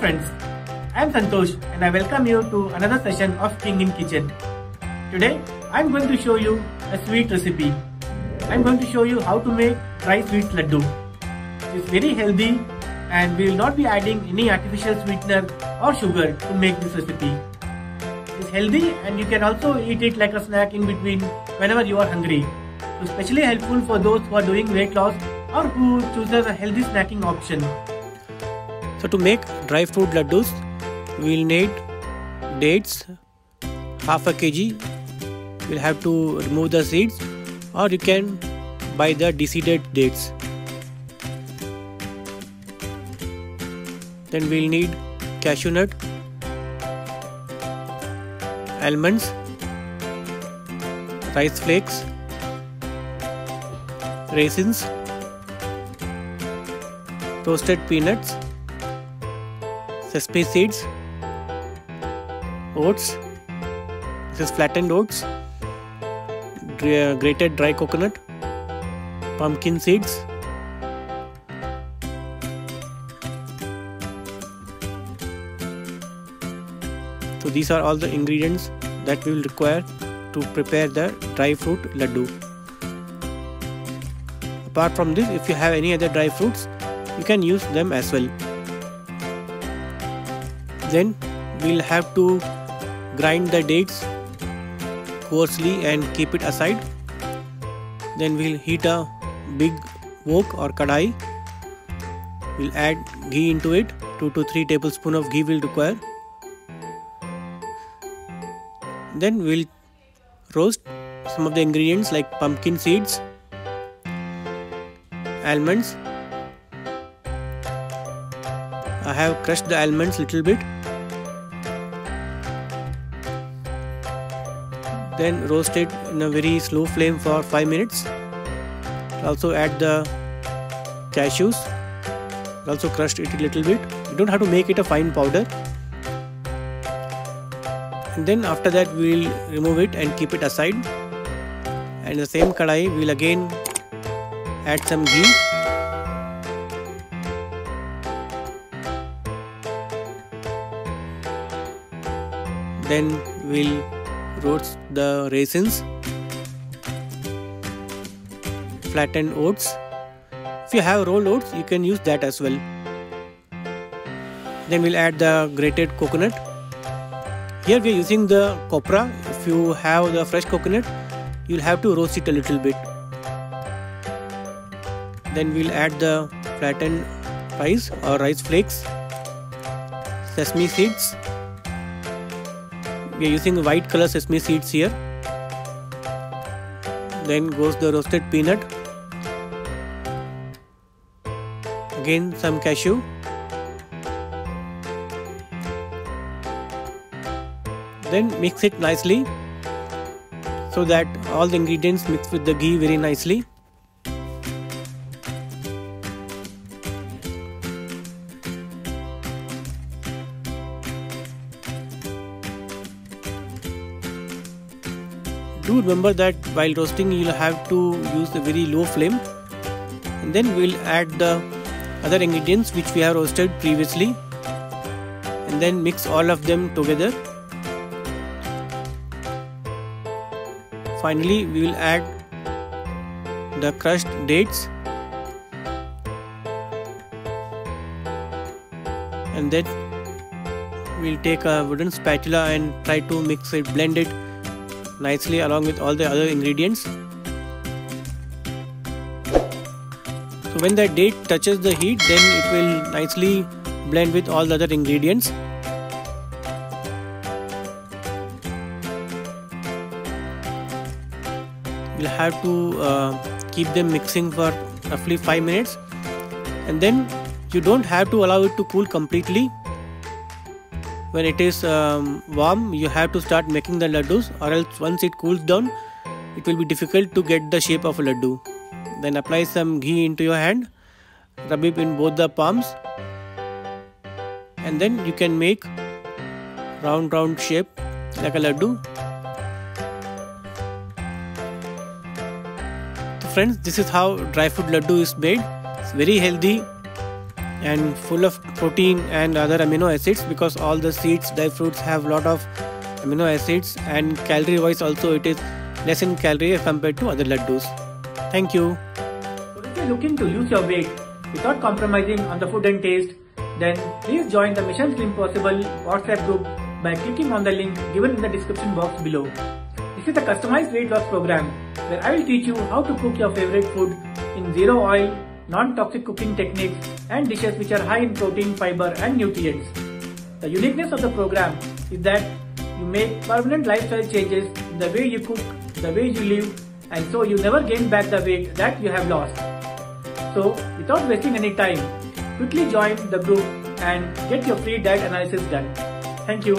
I'm Santosh and I welcome you to another session of King in Kitchen. Today I'm going to show you a sweet recipe. I'm going to show you how to make dry sweet laddu. It's very healthy and we will not be adding any artificial sweetener or sugar to make this recipe. It's healthy and you can also eat it like a snack in between whenever you are hungry. Especially helpful for those who are doing weight loss or who chooses a healthy snacking option. So to make dry fruit laddus, we will need dates, half a kg. We'll have to remove the seeds or you can buy the deseeded dates. Then we'll need cashew nut, almonds, rice flakes, raisins, toasted peanuts, sesame seeds, oats, this is flattened oats, grated dry coconut, pumpkin seeds, so these are all the ingredients that we will require to prepare the dry fruit laddu. Apart from this, if you have any other dry fruits, you can use them as well then we'll have to grind the dates coarsely and keep it aside. Then we'll heat a big wok or kadai we'll add ghee into it. 2 to 3 tablespoon of ghee will require. Then we'll roast some of the ingredients like pumpkin seeds almonds. I have crushed the almonds little bit then roast it in a very slow flame for 5 minutes. Also add the cashews. Also crushed it a little bit. You don't have to make it a fine powder. And then after that we will remove it and keep it aside. And the same kadai we will again add some ghee. Then we'll roast the raisins, flattened oats. If you have rolled oats, you can use that as well. Then we'll add the grated coconut. Here we are using the copra. If you have the fresh coconut, you'll have to roast it a little bit. Then we'll add the flattened rice or rice flakes, sesame seeds, we are using white color sesame seeds here. Then goes the roasted peanut. Again some cashew. Then mix it nicely so that all the ingredients mix with the ghee very nicely do remember that while roasting you'll have to use a very low flame. And then we'll add the other ingredients which we have roasted previously. And then mix all of them together. Finally we will add the crushed dates. And then we'll take a wooden spatula and try to mix it blend it nicely along with all the other ingredients. So when the date touches the heat then it will nicely blend with all the other ingredients. You'll have to uh, keep them mixing for roughly 5 minutes and then you don't have to allow it to cool completely when it is um, warm you have to start making the laddus or else once it cools down it will be difficult to get the shape of a laddu. Then apply some ghee into your hand rub it in both the palms and then you can make round round shape like a laddu. So friends this is how dry food laddu is made. It's very healthy and full of protein and other amino acids because all the seeds dry fruits have lot of amino acids and calorie wise also it is less in calorie compared to other laddus. Thank you. So if you're looking to lose your weight without compromising on the food and taste then please join the Mission Slimpossible whatsapp group by clicking on the link given in the description box below. This is a customized weight loss program where i will teach you how to cook your favorite food in zero oil non-toxic cooking techniques and dishes which are high in protein, fiber and nutrients. The uniqueness of the program is that you make permanent lifestyle changes in the way you cook, the way you live and so you never gain back the weight that you have lost. So without wasting any time, quickly join the group and get your free diet analysis done. Thank you.